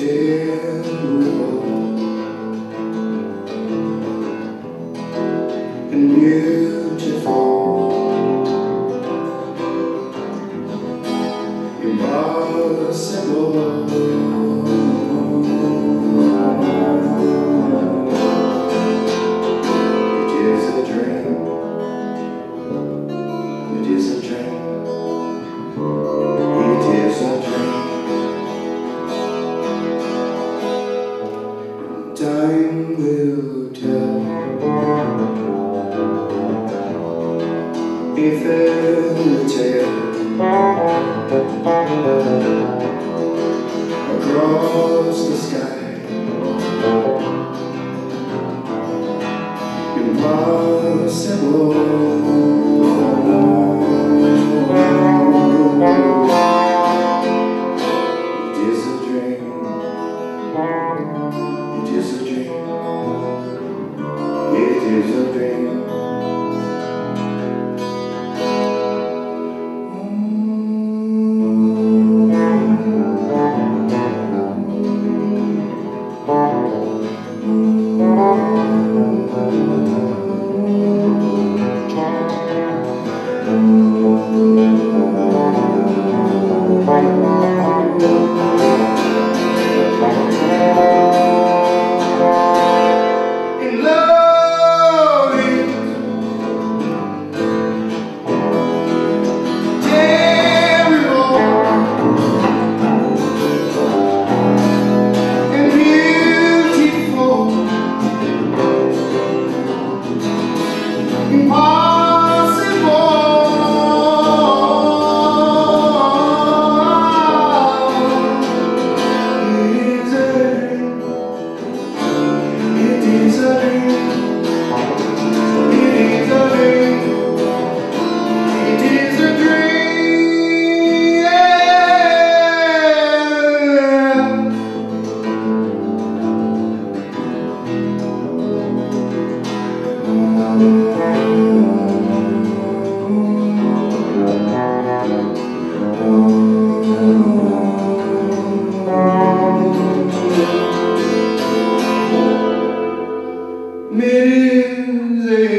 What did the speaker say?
and beautiful. Impossible. time will tell if it tell across the sky impossible. in the